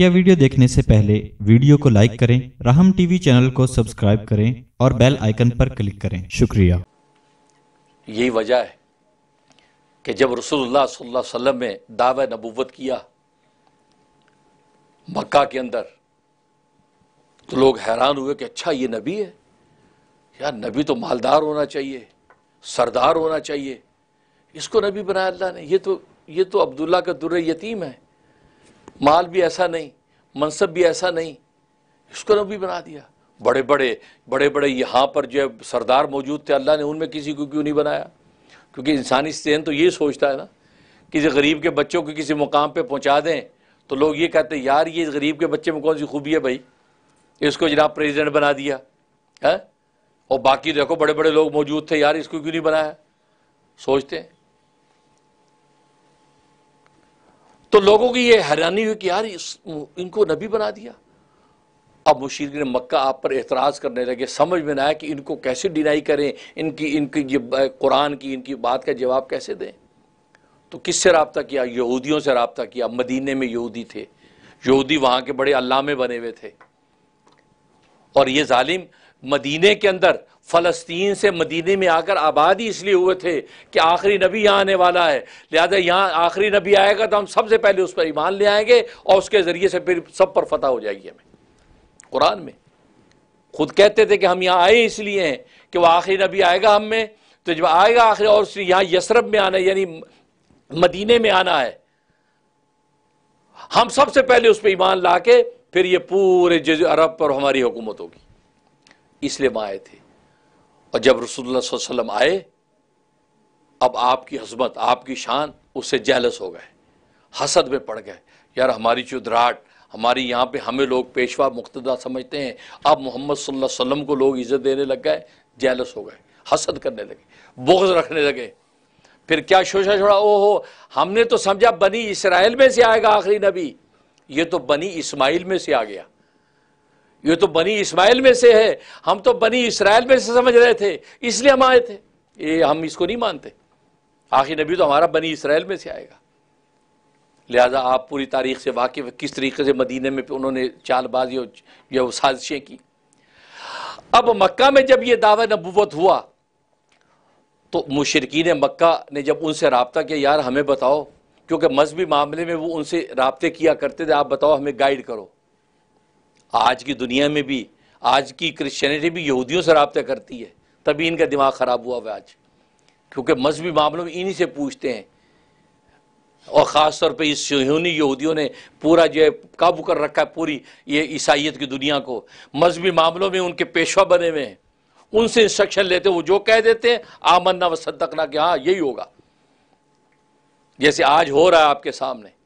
मक्किया video देखने से पहले वीडियो को लाइक करें, राहम टीवी चैनल को सब्सक्राइब करें और बेल आइकन पर क्लिक करें। शुक्रिया। यही वजह है कि जब रसूलुल्लाह सल्लल्लाहु अलैहि वसल्लम ने दावा नबूवत किया, मक्का के अंदर तो लोग हैरान हुए कि अच्छा ये नबी है? यार, नबी तो मालदार होना चाहिए, सरदार होना चाहिए। इसको नबी बनाया अल्लाह ने। ये तो ये तो अब्दुल्ला का दुर्र यतीम है। माल भी ऐसा नहीं, मनसब भी ऐसा नहीं। इसको नबी बना दिया। बड़े बड़े बड़े बड़े यहाँ पर जो सरदार मौजूद थे, अल्लाह ने उनमें किसी को क्यों नहीं बनाया? क्योंकि इंसानी स्तेन तो ये सोचता है ना किसी गरीब के बच्चों को किसी मुकाम पे पहुँचा दें तो लोग ये कहते हैं, यार, ये गरीब के बच्चे में कौन सी खूबी है भाई? इसको जनाब प्रेसिडेंट बना दिया। है? और बाकी देखो बड़े बड़े लोग मौजूद थे, यार, इसको क्यों नहीं बनाया? सोचते हैं। तो लोगों की ये हैरानी हुई कि यार इनको नबी बना दिया। अब मुशीर ने मक्का आप पर एतराज़ करने लगे। समझ में ना आया कि इनको कैसे डिनाई करें? इनकी इनकी ये कुरान की, इनकी बात का जवाब कैसे दें? तो किससे रबता किया? यहूदियों से रबता किया। मदीने में यहूदी थे। यहूदी वहाँ के बड़े अल्लामे बने हुए थे। और ये जालिम मदीने के अंदर फ़लस्तीन से मदीने में आकर आबादी इसलिए हुए थे कि आखिरी नबी यहाँ आने वाला है। लिहाजा यहाँ आखिरी नबी आएगा तो हम सबसे पहले उस पर ईमान ले आएँगे और उसके ज़रिए से फिर सब पर फतह हो जाएगी हमें। कुरान में। खुद कहते थे कि हम यहाँ आए इसलिए हैं कि वह आखिरी नबी आएगा हम में। तो जब आएगा आखिर और यहाँ यसरब में आना यानी मदीने में आना है। हम सबसे पहले उस पर ईमान ला के फिर ये पूरे जज अरब पर हमारी हुकूमत होगी। इसलिए हम आए थे। और जब रसूलुल्लाह आए, अब आपकी हजमत, आपकी शान, उससे जेलस हो गए, हसद में पड़ गए। यार, हमारी चुदराट हमारी यहाँ पे हमें लोग पेशवा मुख्तदा समझते हैं। अब मोहम्मद सल्लल्लाहु अलैहि वसल्लम को लोग इज़्ज़त देने लग गए जेलस हो गए, हसद करने लगे बोझ रखने लगे। फिर क्या शोशा छोड़ा? ओ हो हमने तो समझा बनी इसराइल में से आएगा आखिरी नबी। ये तो बनी इस्माइल में से आ गया। ये तो बनी इस्माइल में से है। हम तो बनी इसराइल में से समझ रहे थे, इसलिए हम आए थे। ये हम इसको नहीं मानते। आखिर नबी तो हमारा बनी इसराइल में से आएगा। लिहाजा आप पूरी तारीख से वाकिफ किस तरीके से मदीने में उन्होंने चालबाजी या साजिशें की। अब मक्का में जब ये दावा नबूवत हुआ तो मुशरकिन मक्का ने जब उनसे रबता किया, यार हमें बताओ, क्योंकि मजहबी मामले में वो उनसे रबते किया करते थे, आप बताओ, हमें गाइड करो। आज की दुनिया में भी, आज की क्रिश्चियनिटी भी यहूदियों से रबता करती है, तभी इनका दिमाग ख़राब हुआ हुआ आज। क्योंकि मजहबी मामलों में इन्हीं से पूछते हैं। और ख़ास तौर पर इस शहूनी यहूदियों ने पूरा जो है काबू कर रखा है पूरी ये ईसाइत की दुनिया को। मजहबी मामलों में उनके पेशवा बने हुए हैं। उनसे इंस्ट्रक्शन लेते हैं, वो जो कह देते हैं, आमन्ना व सदकना कि हाँ यही होगा। जैसे आज हो रहा है आपके सामने।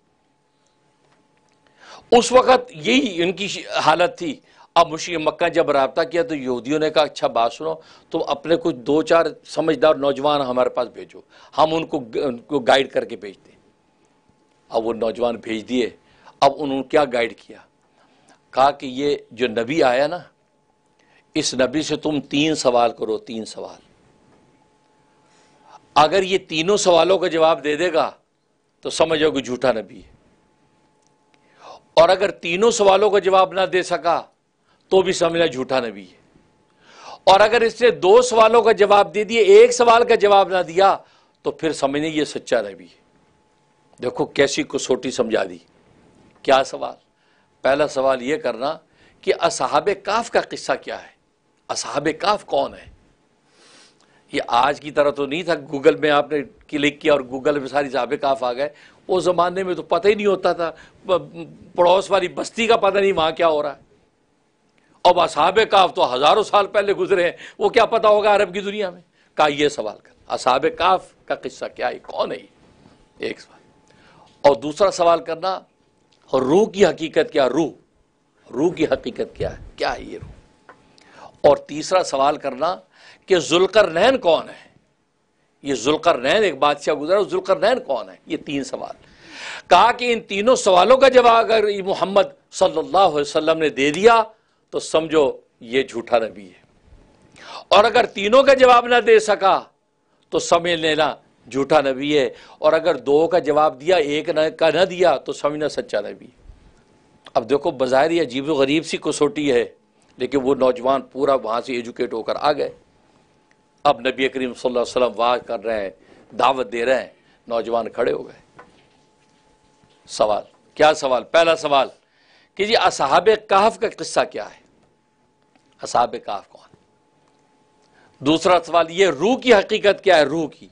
उस वक़्त यही उनकी हालत थी। अब मुशी मक्का जब रबता किया तो यहूदियों ने कहा अच्छा बात सुनो, तुम अपने कुछ दो चार समझदार नौजवान हमारे पास भेजो। हम उनको उनको गाइड करके भेजते अब वो नौजवान भेज दिए। अब उन्होंने क्या गाइड किया? कहा कि ये जो नबी आया ना, इस नबी से तुम तीन सवाल करो, तीन सवाल। अगर ये तीनों सवालों का जवाब दे देगा तो समझो कि झूठा नबी है। और अगर तीनों सवालों का जवाब ना दे सका तो भी समझना झूठा नबी है। और अगर इसने दो सवालों का जवाब दे दिए, एक सवाल का जवाब ना दिया तो फिर समझने ये सच्चा नबी है। देखो कैसी कसौटी समझा दी। क्या सवाल? पहला सवाल ये करना कि असहाब काफ का किस्सा क्या है? असहाब काफ कौन है? ये आज की तरह तो नहीं था। गूगल में आपने क्लिक किया और गूगल में सारी साहब काफ आ गए। उस ज़माने में तो पता ही नहीं होता था। पड़ोस वाली बस्ती का पता नहीं वहाँ क्या हो रहा है। अब असाब काफ तो हज़ारों साल पहले गुजरे हैं। वो क्या पता होगा अरब की दुनिया में? का ये सवाल कर। असाब काफ का किस्सा क्या है? कौन है एक सवाल। और दूसरा सवाल करना, और रूह की हकीकत क्या? रूह। रूह की हकीकत क्या है? क्या है ये रूह? और तीसरा सवाल करना कि जुलकर नैन कौन है? ये जुलकर नैन एक बादशाह गुजरा जुलकर नैन कौन है? ये तीन सवाल। कहा कि इन तीनों सवालों का जवाब अगर मोहम्मद सल्लल्लाहु अलैहि वसल्लम ने दे दिया तो समझो ये झूठा नबी है। और अगर तीनों का जवाब ना दे सका तो समझ लेना झूठा नबी है। और अगर दो का जवाब दिया, एक न, का ना दिया तो समझना सच्चा नबी अब देखो बाज़ार अजीब गरीब सी कसौटी है। लेकिन वो नौजवान पूरा वहाँ से एजुकेट होकर आ गए। अब नबी करीम सल्लल्लाहु अलैहि वसल्लम वाह कर रहे हैं, दावत दे रहे हैं, नौजवान खड़े हो गए। सवाल, क्या सवाल? पहला सवाल कि जी असहाब काफ का किस्सा क्या है? असहाब काफ कौन? दूसरा सवाल ये, रूह की हकीकत क्या है? रूह की।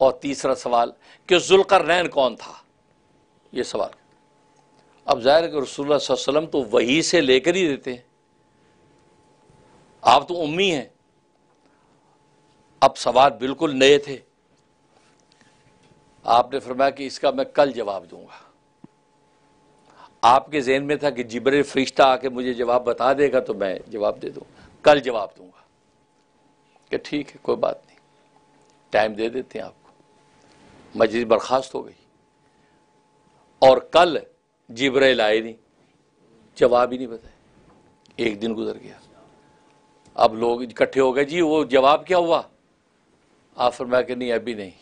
और तीसरा सवाल कि जुलकर नैन कौन था? ये सवाल अब ज़ाहिर है कि रसूलुल्लाह तो वही से लेकर ही देते हैं। आप तो उम्मी हैं। अब सवाल बिल्कुल नए थे। आपने फरमाया कि इसका मैं कल जवाब दूँगा। आपके जहन में था कि जिबर फरिश्ता आके मुझे जवाब बता देगा तो मैं जवाब दे दूँ। कल जवाब दूँगा। कि ठीक है, कोई बात नहीं। टाइम दे देते हैं आपको। मस्जिद बर्खास्त हो गई। और कल जिब्राइल आए नहीं। जवाब ही नहीं बताए एक दिन गुजर गया। अब लोग इकट्ठे हो गए। जी, वो जवाब क्या हुआ? आप फरमाया कि नहीं, अभी नहीं,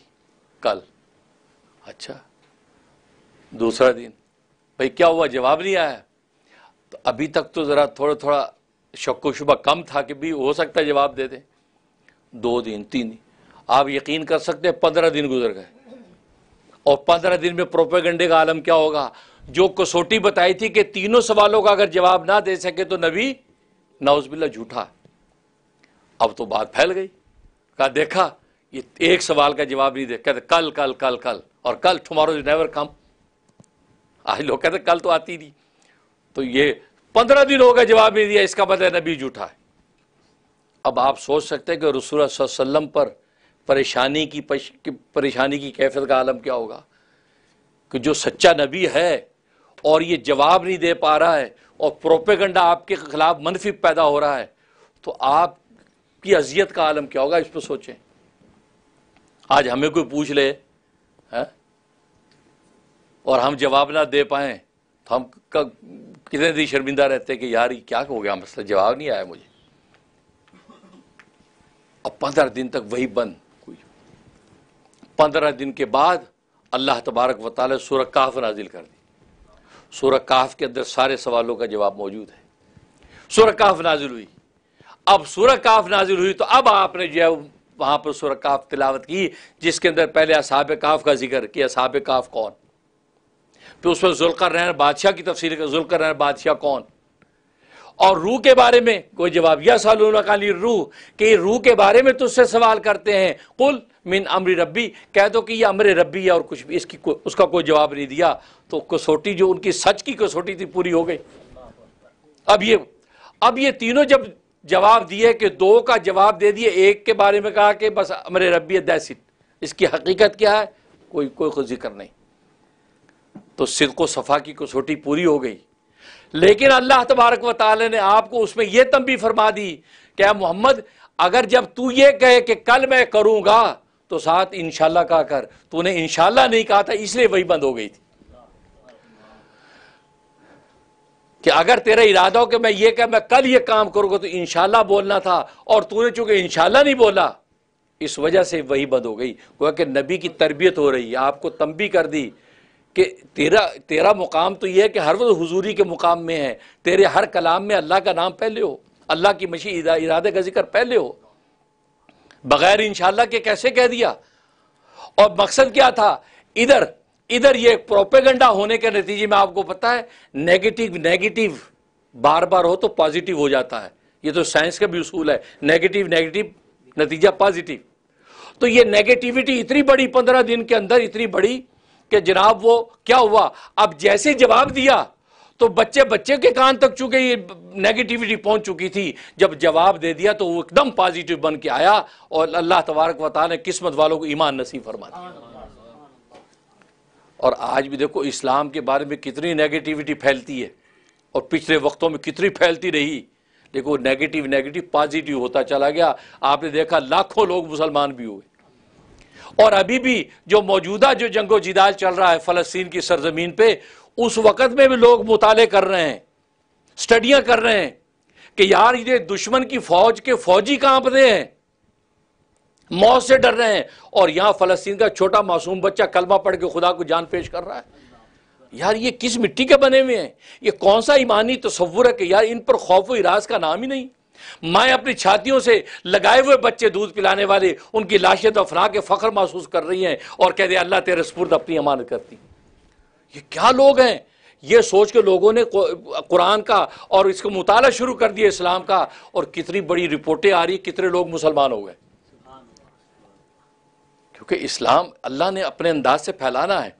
कल। अच्छा। दूसरा दिन। भाई, क्या हुआ? जवाब नहीं आया। तो अभी तक तो ज़रा थोड़ा थोड़ा शक् शुबा कम था कि भी हो सकता है जवाब दे दें। दो दिन, तीन दिन। आप यकीन कर सकते हैं, पंद्रह दिन गुजर गए। और पंद्रह दिन में प्रोपेगंडे का आलम क्या होगा? जो कसौटी बताई थी कि तीनों सवालों का अगर जवाब ना दे सके तो नबी नौजबिल्ला झूठा। अब तो बात फैल गई। कहा, देखा, ये एक सवाल का जवाब नहीं दे। कहते, कल कल कल कल, और कल टुमारो इज़ नेवर कम आज लोग कहते, कल तो आती नहीं तो ये पंद्रह दिन हो गए जवाब नहीं दिया, इसका मतलब नबी झूठा है। अब आप सोच सकते हैं कि रसूल पर परेशानी की परेशानी की कैफियत का आलम क्या होगा? कि जो सच्चा नबी है और ये जवाब नहीं दे पा रहा है और प्रोपेगंडा आपके खिलाफ मनफी पैदा हो रहा है तो आपकी अजियत का आलम क्या होगा, इस पर सोचें। आज हमें कोई पूछ ले, है? और हम जवाब ना दे पाए तो हम कितने दिन शर्मिंदा रहते कि यार, ये क्या हो गया, मसला जवाब नहीं आया मुझे। अब पंद्रह दिन तक वही बंद पंद्रह दिन के बाद अल्लाह तबारक वाली सूर काफ नाजिल कर दी सूर काफ के अंदर सारे सवालों का जवाब मौजूद है। सूर काफ नाजिल हुई। अब सूर काफ नाजिल हुई तो अब आपने जो है वहाँ पर सूर काफ तिलावत की, जिसके अंदर पहले असाब काफ का ज़िक्र कि असाब काफ कौन? फिर उसमें जुल्कर रहन बादशाह की तफसील जुल्कर रहन बादशाह कौन? और रूह के बारे में कोई जवाब? या साली रूह, कि रूह के बारे में तुझसे सवाल करते हैं। कुल मिन अमरी रब्बी कह दो कि ये अमर रब्बी है और कुछ भी इसकी को, उसका कोई जवाब नहीं दिया। तो कसौटी जो उनकी सच की कसौटी थी पूरी हो गई। अब ये अब ये तीनों जब जवाब दिए कि दो का जवाब दे दिए एक के बारे में कहा कि बस अमर रब्बी दैसित इसकी हकीकत क्या है? कोई कोई ज़िक्र नहीं। तो सिद्को सफ़ा की कसौटी पूरी हो गई। लेकिन अल्लाह तबारक व ने आपको उसमें यह तंबी फरमा दी क्या मोहम्मद अगर जब तू ये कहे कि कल मैं करूँगा तो साथ इंशाला कहा कर, तूने इंशाला नहीं कहा था, इसलिए वही बंद हो गई थी। कि अगर तेरा इरादा हो कि मैं ये कह, मैं कल ये काम करूँगा तो इंशाला बोलना था, और तूने चूँकि इंशाला नहीं बोला, इस वजह से वही बंद हो गई। कि नबी की तरबियत हो रही है आपको तंबी कर दी, कि तेरा तेरा मुकाम तो यह है कि हर वक्त हुजूरी के मुकाम में है, तेरे हर कलाम में अल्लाह का नाम पहले हो, अल्लाह की मशी इरादे का ज़िक्र पहले हो। बगैर इंशाला के कैसे कह दिया? और मकसद क्या था? इधर इधर ये प्रोपेगंडा होने के नतीजे में आपको पता है, नेगेटिव नेगेटिव बार बार हो तो पॉजिटिव हो जाता है। ये तो साइंस का भी उसूल है, नेगेटिव नेगेटिव, नतीजा पॉजिटिव। तो ये नेगेटिविटी इतनी बड़ी पंद्रह दिन के अंदर, इतनी बड़ी कि जनाब वो क्या हुआ? अब जैसे जवाब दिया तो बच्चे बच्चे के कान तक चूँकि, ये नेगेटिविटी पहुँच चुकी थी। जब जवाब दे दिया तो वो एकदम पॉजिटिव बन के आया और अल्लाह तबारक वता ने किस्मत वालों को ईमान नसीब फरमा दिया और आज भी देखो, इस्लाम के बारे में कितनी नेगेटिविटी फैलती है और पिछले वक्तों में कितनी फैलती रही। देखो नेगेटिव नेगेटिव पॉजिटिव होता चला गया। आपने देखा, लाखों लोग मुसलमान भी हुए। और अभी भी जो मौजूदा जो जंगो जिदाल चल रहा है फ़लस्तीन की सरजमीन पे उस वक़्त में भी लोग मुताले कर रहे हैं, स्टडियाँ कर रहे हैं कि यार ये दुश्मन की फौज के फौजी काँप रहे हैं? मौत से डर रहे हैं। और यहाँ फ़लस्तीन का छोटा मासूम बच्चा कलमा पढ़ के खुदा को जान पेश कर रहा है। यार ये किस मिट्टी के बने हुए हैं? ये कौन सा ईमानी तस्वुर है कि यार इन पर खौफ इराज का नाम ही नहीं? माए अपनी छातियों से लगाए हुए बच्चे दूध पिलाने वाले, उनकी लाशें दफना के फख्र महसूस कर रही हैं और कह दे अल्लाह तेरे स्पुर्द अपनी अमानत करती ये क्या लोग हैं? ये सोच के लोगों ने कुरान का और इसको मुताला शुरू कर दिया इस्लाम का और कितनी बड़ी रिपोर्टें आ रही कितने लोग मुसलमान हो गए। क्योंकि इस्लाम अल्लाह ने अपने अंदाज से फैलाना है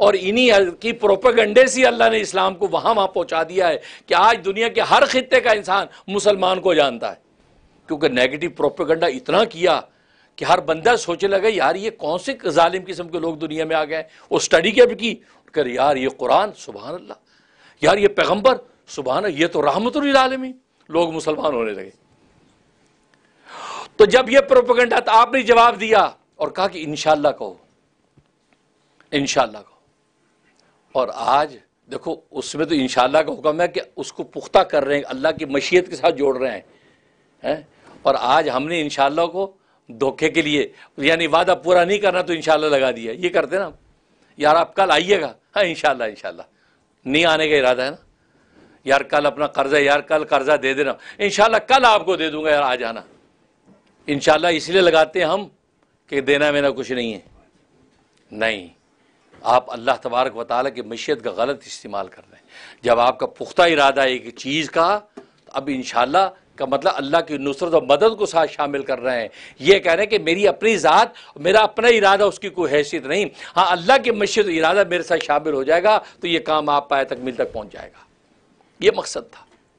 और इन्हीं की प्रोपेगंडे से अल्लाह ने इस्लाम को वहाँ वहाँ पहुँचा दिया है कि आज दुनिया के हर खत्े का इंसान मुसलमान को जानता है। क्योंकि नेगेटिव प्रोपेगंडा इतना किया कि हर बंदा सोचने लगा, यार, ये कौन से जालिम किस्म के लोग दुनिया में आ गए वो स्टडी क्या भी की कर यार, ये कुरान सुबह अल्लाह यार, ये पैगंबर सुबह ये तो रहमतुल्लामी लोग मुसलमान होने लगे। तो जब ये प्रोपेगंडा तो आपने जवाब दिया और कहा कि इनशाला कहो। इनशाला कहो। और आज, देखो, उसमें तो इनशाला का हुक्म है कि उसको पुख्ता कर रहे हैं, अल्लाह की मशीयत के साथ जोड़ रहे हैं। हैं? और आज हमने इनशाला को धोखे के लिए। यानी वादा पूरा नहीं करना तो इनशाला लगा दिया। ये करते ना यार आप कल आइएगा। हाँ इनशाला इनशाला नहीं आने का इरादा है ना? यार कल अपना कर्जा, यार कल कर्जा दे देना। इनशाला कल आपको दे दूँगा यार, आ जाना। इनशाला इसलिए लगाते हैं हम कि देना मेरा कुछ नहीं है। नहीं। आप अल्लाह तबारक वाली की मशीत का गलत इस्तेमाल कर रहे हैं। जब आपका पुख्ता इरादा है एक चीज़ का तो अब इन का मतलब अल्लाह की नुसरत और मदद को साथ शामिल कर रहे हैं। ये कह रहे हैं कि मेरी अपनी ज़ात, मेरा अपना इरादा, उसकी कोई हैसियत नहीं। हाँ अल्लाह के मशीत इरादा मेरे साथ शामिल हो जाएगा तो ये काम आप पाए तक मिल तक पहुँच जाएगा। ये मकसद था।